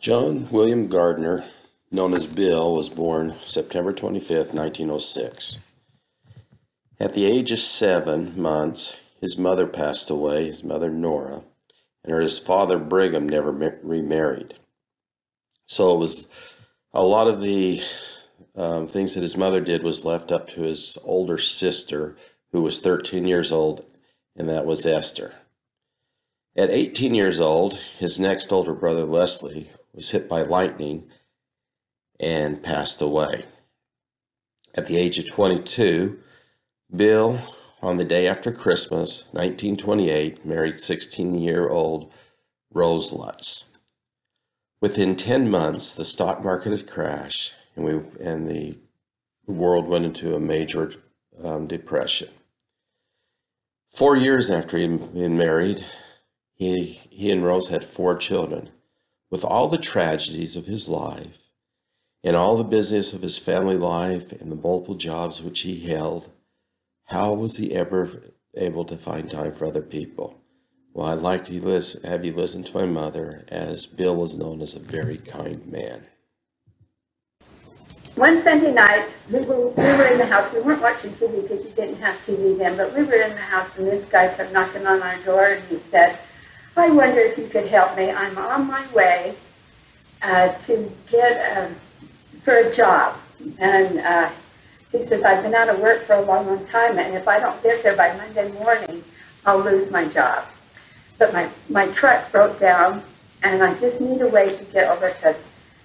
John William Gardner, known as Bill, was born September 25th, 1906. At the age of seven months, his mother passed away, his mother Nora, and her his father Brigham never remarried. So it was a lot of the um, things that his mother did was left up to his older sister, who was 13 years old, and that was Esther. At 18 years old, his next older brother Leslie was hit by lightning and passed away. At the age of 22, Bill, on the day after Christmas, 1928, married 16 year old Rose Lutz. Within 10 months, the stock market had crashed and, we, and the world went into a major um, depression. Four years after he'd been married, he, he and Rose had four children. With all the tragedies of his life, and all the business of his family life, and the multiple jobs which he held, how was he ever able to find time for other people? Well, I'd like to listen, have you listen to my mother, as Bill was known as a very kind man. One Sunday night, we were, we were in the house. We weren't watching TV because you didn't have TV then, but we were in the house, and this guy kept knocking on our door, and he said, I wonder if you could help me. I'm on my way uh, to get um, for a job. And uh, he says, I've been out of work for a long, long time, and if I don't get there by Monday morning, I'll lose my job. But my, my truck broke down, and I just need a way to get over to.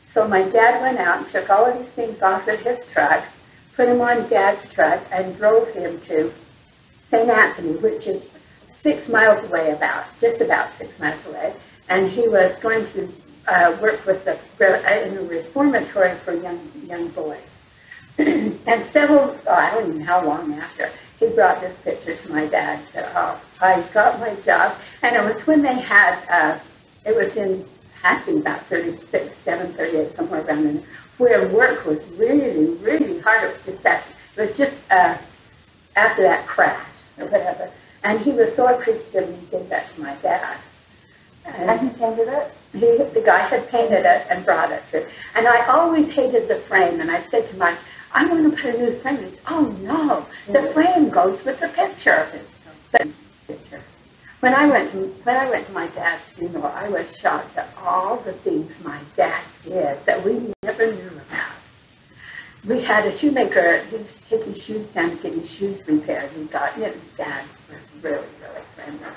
So my dad went out and took all of these things off of his truck, put them on dad's truck, and drove him to St. Anthony, which is six miles away about, just about six miles away, and he was going to uh, work with the, in a reformatory for young, young boys. and several, oh, I don't even know how long after, he brought this picture to my dad and said, oh, I got my job. And it was when they had, uh, it was in, had about 36, 7, 38, somewhere around there, where work was really, really hard. It was just that, it was just uh, after that crash or whatever. And he was so appreciative and he gave that to my dad. And, and he painted it? He, the guy had painted it and brought it to And I always hated the frame. And I said to my, I want to put a new frame. He said, oh no, the mm. frame goes with the picture. The picture. When I went to when I went to my dad's funeral, I was shocked at all the things my dad did that we never knew about. We had a shoemaker. He was taking shoes down to get his shoes repaired. He got, you know, dad really, really friendly.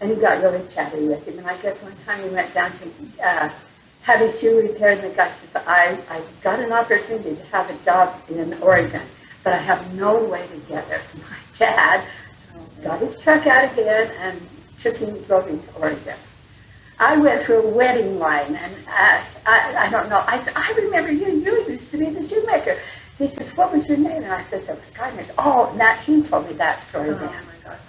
And he got really chatty with him. And I guess one time he went down to uh, have his shoe repaired, and the guy says, I, I got an opportunity to have a job in Oregon, but I have no way to get there. So my dad got his truck out again and took him, drove him to Oregon. I went through a wedding line, and uh, I, I don't know. I said, I remember you. You used to be the shoemaker. He says, what was your name? And I said, it was Gardner. Oh, that he told me that story oh, then. My gosh,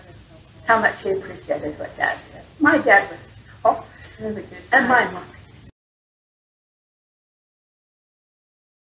how much he appreciated what dad did. My dad was, oh, and my mom.